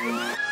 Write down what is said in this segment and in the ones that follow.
Bye.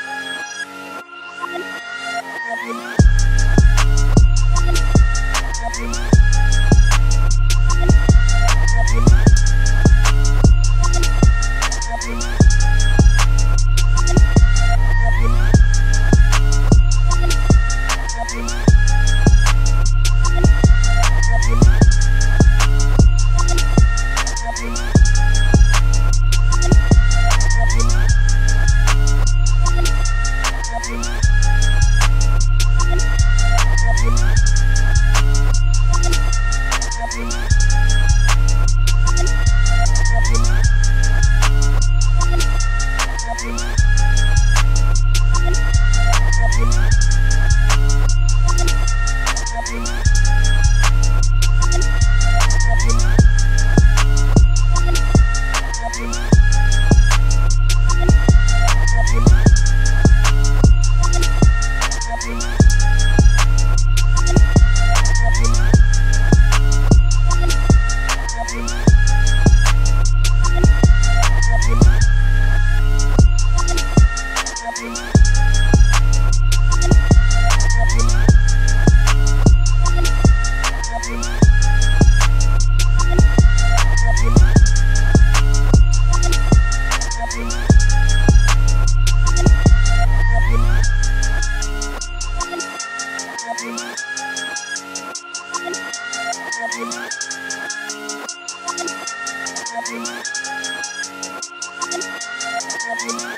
Thank you.